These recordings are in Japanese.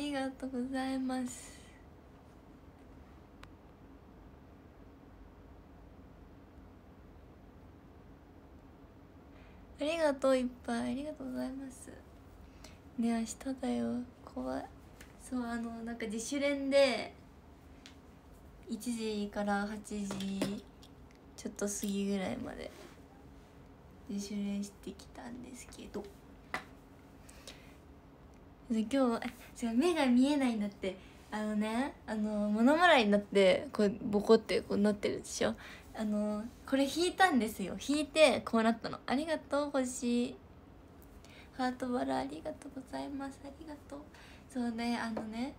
りがとうございます。ありがとういっぱいありがとうございます。ね明日だよ。怖い。そうあのなんか自主練で1時から8時ちょっと過ぎぐらいまで自主練してきたんですけど。今日違う目が見えないんだって。あのねあの物もらいになってこうボコってこうなってるでしょ？あのこれ引いたんですよ。引いてこうなったの。ありがとう星。ハートバラありがとうございます。ありがとう。そうねあのね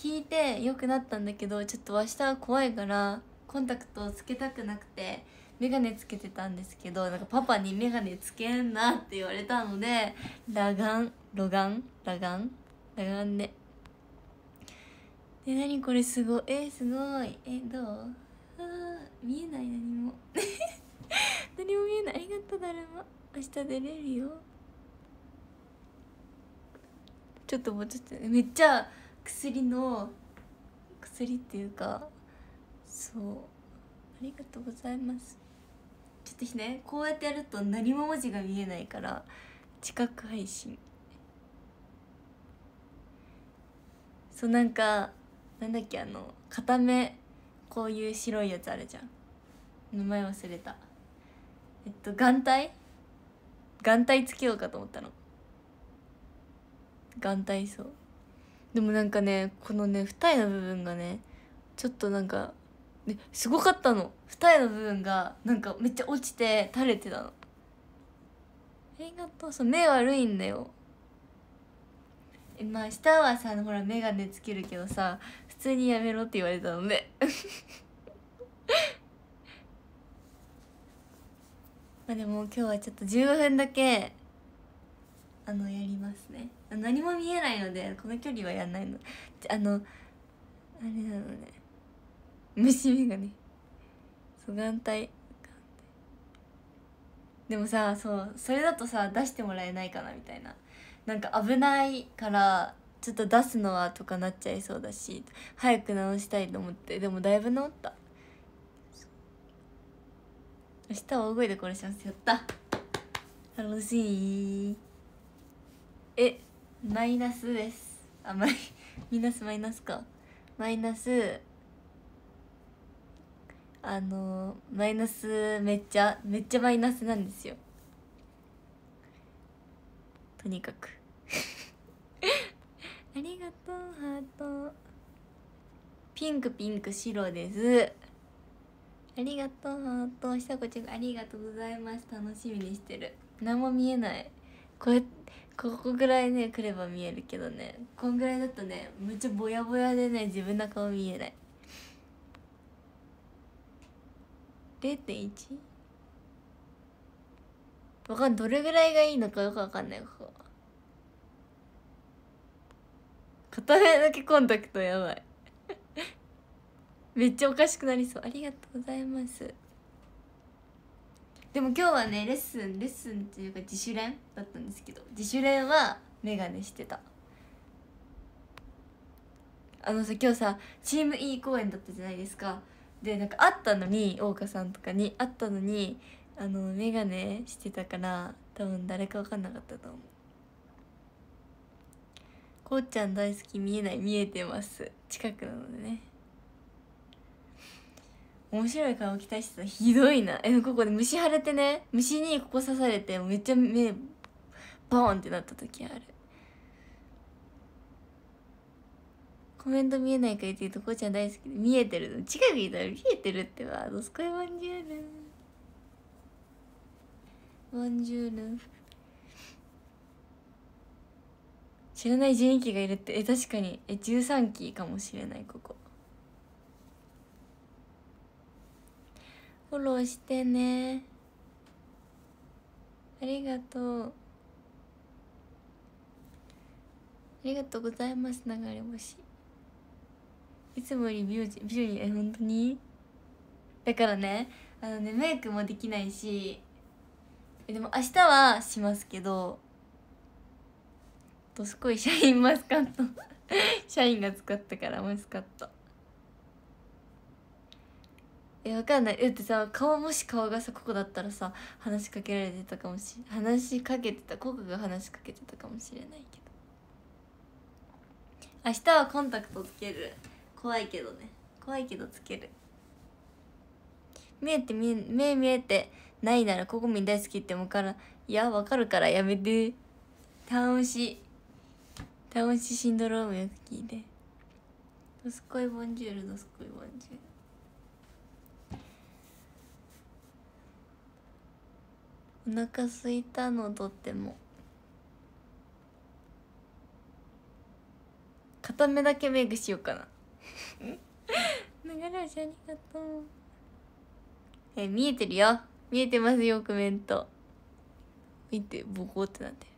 引いて良くなったんだけどちょっと明日は怖いからコンタクトをつけたくなくて眼鏡つけてたんですけどなんかパパに眼鏡つけんなって言われたので裸眼。裸眼裸眼裸眼でで何これすごい。えすごい。えどう？あ見えない何も。何も見えない。ありがとうだるま。明日出れるよ。ちょっともうちょっとめっちゃ薬の薬っていうかそう。ありがとうございます。ちょっとねこうやってやると何も文字が見えないから近く配信。そうなんかなんだっけあの片目こういう白いやつあるじゃん。名前忘れた。えっと眼帯？眼帯つけようかと思ったの。眼帯そう。でもなんかねこのね二重の部分がねちょっとなんかねすごかったの。二重の部分がなんかめっちゃ落ちて垂れてたの。ありがとうそう目悪いんだよ。まあ明日はさほら眼鏡つけるけどさ普通にやめろって言われたので。まあでも今日はちょっと15分だけあのやりますね。何も見えないのでこの距離はやんないの。あのあれなのね。虫眼鏡。そう眼帯。でもさそうそれだとさ出してもらえないかなみたいな。なんか危ないからちょっと出すのはとかなっちゃいそうだし早く直したいと思ってでもだいぶ治った。明日は大声でこれします。やった。楽しい。えマイナスです。あマイミナスマイナスか。マイナスあのマイナスめっちゃめっちゃマイナスなんですよ。とにかく。ありがとうハート。ピンクピンク白です。ありがとうハート。ひさこちゃんありがとうございます。楽しみにしてる。何も見えない。これここぐらいね来れば見えるけどね。こんぐらいだとねめっちゃぼやぼやでね自分の顔見えない。0.1? わかんどれぐらいがいいのかよくわかんないここ。片目だけコンタクトやばい。めっちゃおかしくなりそう。ありがとうございます。でも今日はねレッスンレッスンっていうか自主練だったんですけど自主練はメガネしてた。あのさ今日さチーム E 公演だったじゃないですか。でなんか会ったのに大岡さんとかに会ったのにあのメガネしてたから多分誰か分かんなかったと思う。こうちゃん大好き見えない見えてます。近くなのでね。面白い顔期待してたひどいな。えここで虫腫れてね。虫にここ刺されてめっちゃ目ボーンってなった時ある。コメント見えないか言って言うとこうちゃん大好きで見えてるの。近くにいたら見えてるってわド。スコイボンジュールボンジュール知らない人気がいるってえ確かに。え13期かもしれないここ。フォローしてね。ありがとう。ありがとうございます流れ星。いつもより美容美容にえ本当に？だからねあのねメイクもできないしえでも明日はしますけどとすごいシャインマスカット。社員が使ったからマスカット。えわかんない。だってさ顔もし顔がさここだったらさ話しかけられてたかもし話しかけてたココが話しかけてたかもしれないけど。明日はコンタクトつける。怖いけどね。怖いけどつける。見えて見目見えてないならココミ大好きって思うからいやわかるからやめて。楽しい。楽しいシンドロームよく聞いて。ドスコイボンジュールドスコイボンジュール。お腹すいたのとっても。片目だけメイクしようかな。流れ星ありがとう。え見えてるよ。見えてますよコメント。見てボコってなってる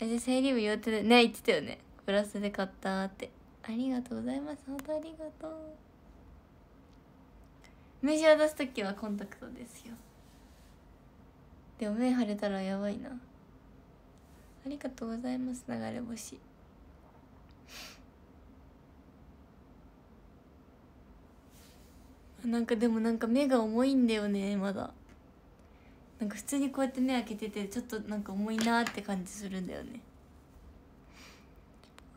あじゃあ生理部予定でね言ってたよね。プラスで買ったって。ありがとうございます。本当ありがとう。名刺渡す時はコンタクトですよ。でも目腫れたらやばいな。ありがとうございます。流れ星。なんかでもなんか目が重いんだよねまだ。なんか普通にこうやって目開けててちょっとなんか重いなって感じするんだよね。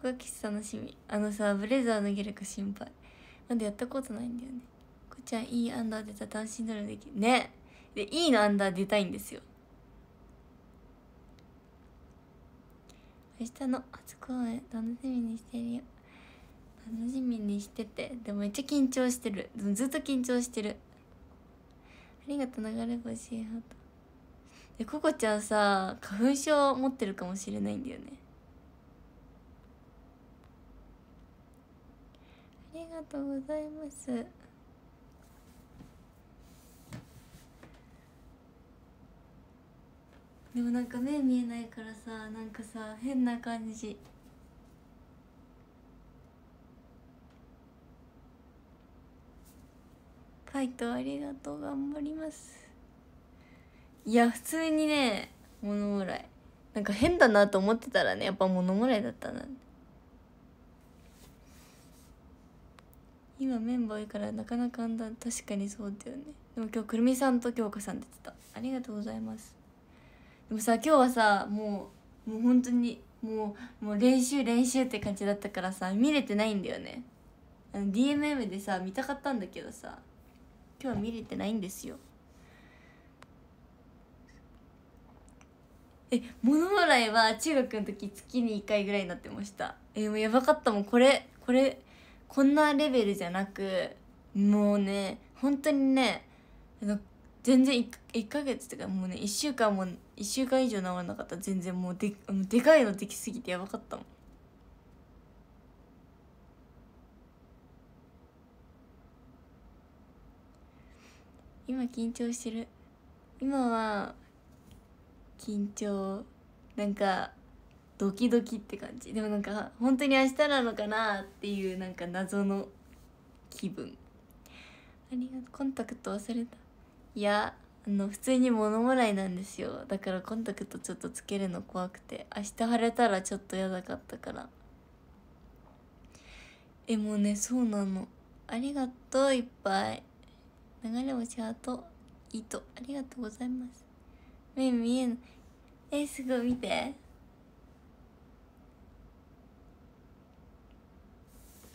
小垣楽しみあのさブレザー脱げるか心配。まだやったことないんだよね。こっちゃんいいアンダー出た単身ドルできるね。でいいのアンダー出たいんですよ。明日の初公演楽しみにしてるよ。楽しみにしてて。でもめっちゃ緊張してる。ずっと緊張してる。ありがとう流れ星ハートでココちゃんさ花粉症持ってるかもしれないんだよね。ありがとうございます。でもなんか目見えないからさなんかさ変な感じ。ファイトありがとう頑張りますいや普通にね物もらい。なんか変だなと思ってたらねやっぱ物もらいだったな。今メンバー多いからなかなかあんだ確かにそうだよね。でも今日くるみさんと京香さん出てた。ありがとうございます。でもさ今日はさもうもう本当にもうもう練習練習って感じだったからさ見れてないんだよね。あの DMM でさ見たかったんだけどさ今日は見れてないんですよ。え物もらいは中学の時月に1回ぐらいになってました。えもうやばかったもん。これこれこんなレベルじゃなくもうね本当にね全然 1, 1ヶ月っていうかもうね1週間も1週間以上治らなかった。全然もうででかいのできすぎてやばかったもん。今緊張してる。今は緊張なんかドキドキって感じでもなんか本当に明日なのかなっていうなんか謎の気分。ありがとう。コンタクト忘れた。いやあの普通に物もらいなんですよ。だからコンタクトちょっとつけるの怖くて。明日晴れたらちょっと嫌だかったから。えもうねそうなの。ありがとういっぱい。流れ星ハート糸ありがとうございます。目見えん。えすごい見て。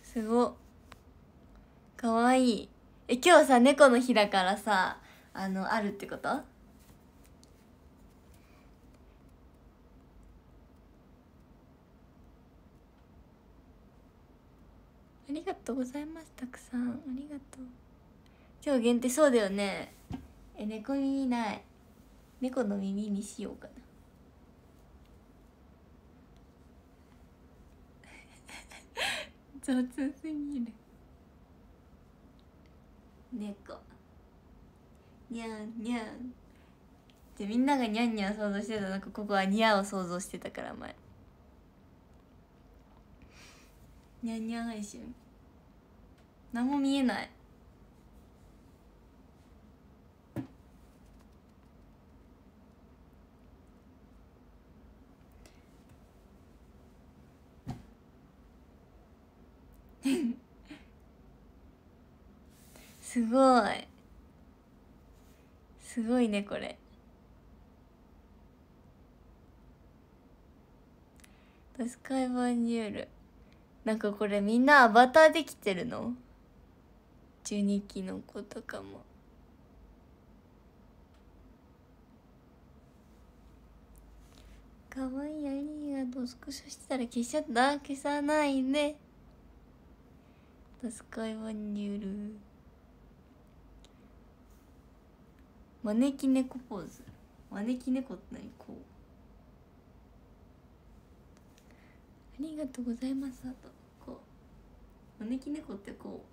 すごかわいい。え今日さ猫の日だからさあのあるってこと？ありがとうございますたくさん。ありがとう。今日限定そうだよね。え猫耳ない。猫の耳にしようかな。雑すぎる。猫。にゃんにゃんじゃみんながにゃんにゃん想像してたなんかここはにゃを想像してたから前。にゃんにゃん配信。何も見えないすごい。すごいねこれ。ドスカイバンニュールなんかこれみんなアバターできてるの？12期の子とかも。かわいいありがとうスクショしてたら消しちゃった。消さないでドスカイバンニュール招き猫ポーズ。招き猫って何？こう。ありがとうございます。あとこう。招き猫ってこ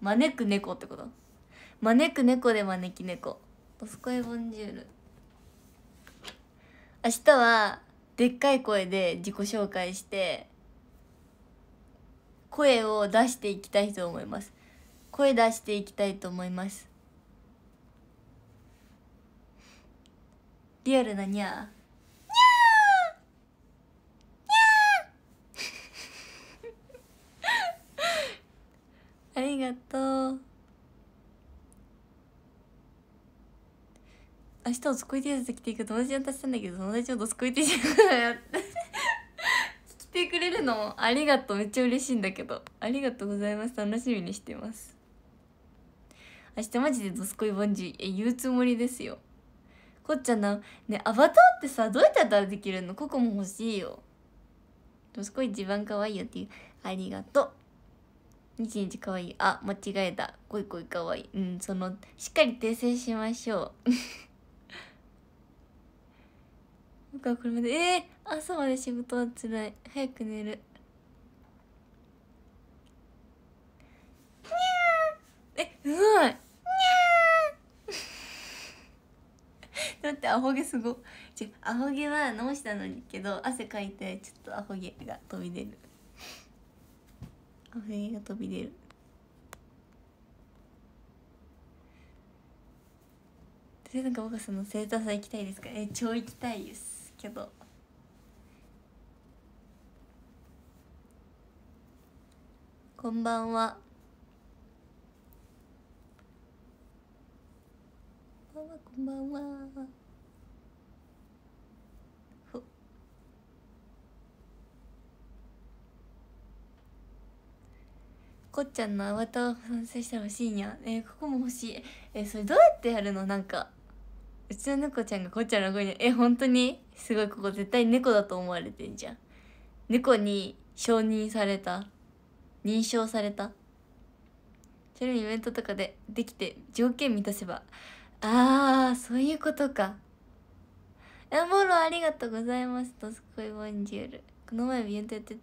う。招く猫ってこと？招く猫で招き猫。ドスコイボンジュール。明日はでっかい声で自己紹介して声を出していきたいと思います。声出していきたいと思います。リアルなにゃー。ありがとう。明日おすこい T シャツ着ていく友達に渡したんだけど友達もドスコイ T シャツやって着てくれるのありがとう。めっちゃ嬉しいんだけど。ありがとうございます。楽しみにしてます。明日マジでドスコイボンジえ言うつもりですよ。こっちゃんなねアバターってさどうやってやったらできるの？ここも欲しいよ。ドスコイ一番可愛いよっていう。ありがとう。日日かわい。いあ間違えた。こいこいかわい。いうんそのしっかり訂正しましょう。僕はこれまでえー、朝まで仕事はつらい。早く寝る。にゃーえうまい。だってアホ毛すごちアホ毛は直したのにけど汗かいてちょっとアホ毛が飛び出る。アホ毛が飛び出る。でなんか僕はその生徒さん行きたいですか？え超行きたいですけど。こんばんは。んはこんばんは。こっちゃんのアバターを完成したら欲しいにゃえーここも欲しい。えーそれどうやってやるの？なんか。うちの猫ちゃんがこっちゃんの声にえ本当に？すごいここ絶対猫だと思われてんじゃん。猫に承認された。認証された。それイベントとかでできて条件満たせばあーそういうことか。えフォロありがとうございますとすごいボンジュール。この前イベントやって。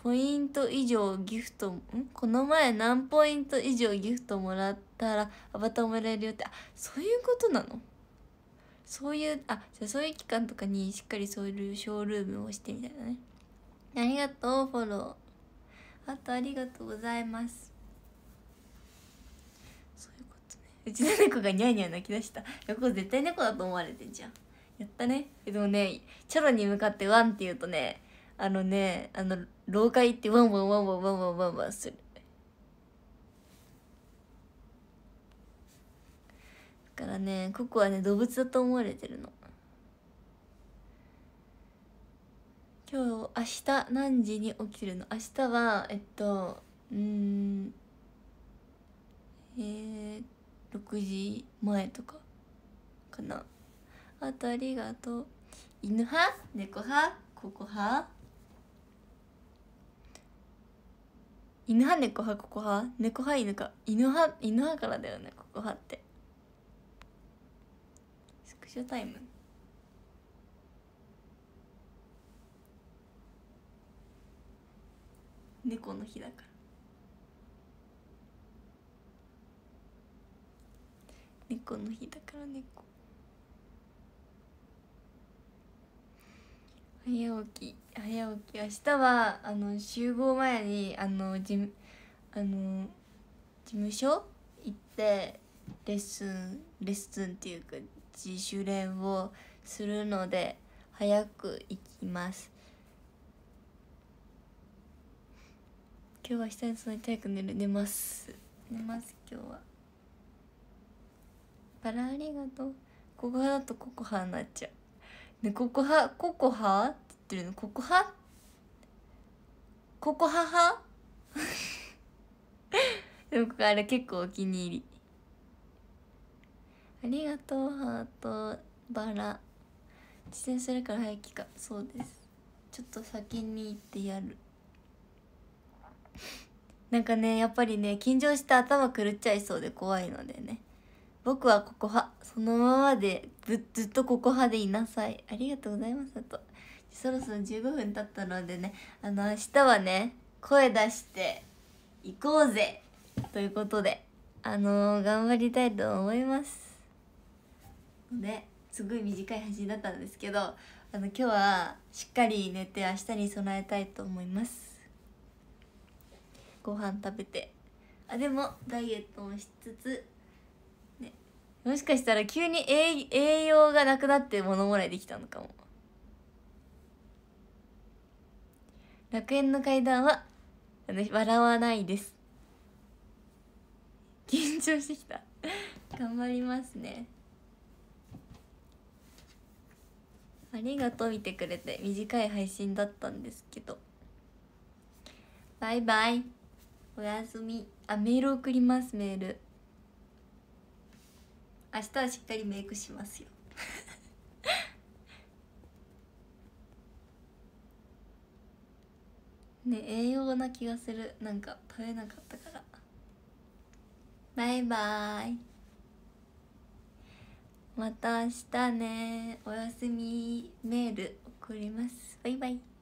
ポイント以上ギフトん？この前何ポイント以上ギフトもらったらアバターもらえるよって。あそういうことなの？そういうあじゃあそういう期間とかにしっかりそういうショールームをしてみたいなね。ありがとうフォロー。あとありがとうございますそういうことねうちの猫がニャーニャー鳴き出した。いやこ絶対猫だと思われてんじゃん。やったね。でもねチャロに向かってワンって言うとねあのねあの廊下行ってワンワンワンワンワンワンワンワンする。だからねココはね動物だと思われてるの。今日明日何時に起きるの？明日はえっとうんえー、6時前とかかな。あとありがとう。犬派？猫派？ココ派？犬派？猫派？ココ派？猫派？犬か。犬派？犬派からだよね。ココ派って。スクショタイム。猫の日だから。猫の日だから猫。早起き早起き。明日はあの集合前にあの事あの事務所行ってレッスンレッスンっていうか自主練をするので早く行きます。今日は下に早く寝る寝ます。寝ます今日は。バラありがとう。ここはだとココハになっちゃう。ねココハココハ？って言ってるの？ココハ？ココハハ？でもあれ結構お気に入り。ありがとうハートバラ。実践するから早起きかそうです。ちょっと先に行ってやる。なんかねやっぱりね緊張して頭狂っちゃいそうで怖いのでね。僕はここ派そのままでずずっとここ派でいなさい。ありがとうございますと。そろそろ15分経ったのでねあの明日はね声出して行こうぜ。ということであのー、頑張りたいと思います。ですごい短い配信だったんですけどあの今日はしっかり寝て明日に備えたいと思います。ご飯食べて。あでもダイエットもしつつもしかしたら急に栄栄養がなくなって物もらいできたのかも。楽園の階段は笑わないです。緊張してきた。頑張りますね。ありがとう見てくれて短い配信だったんですけど。バイバイ。おやすみ。あメール送りますメール。明日はしっかりメイクしますよ。ね栄養な気がする。なんか食べなかったから。バイバイ。また明日ね。おやすみ。メール送ります。バイバイ。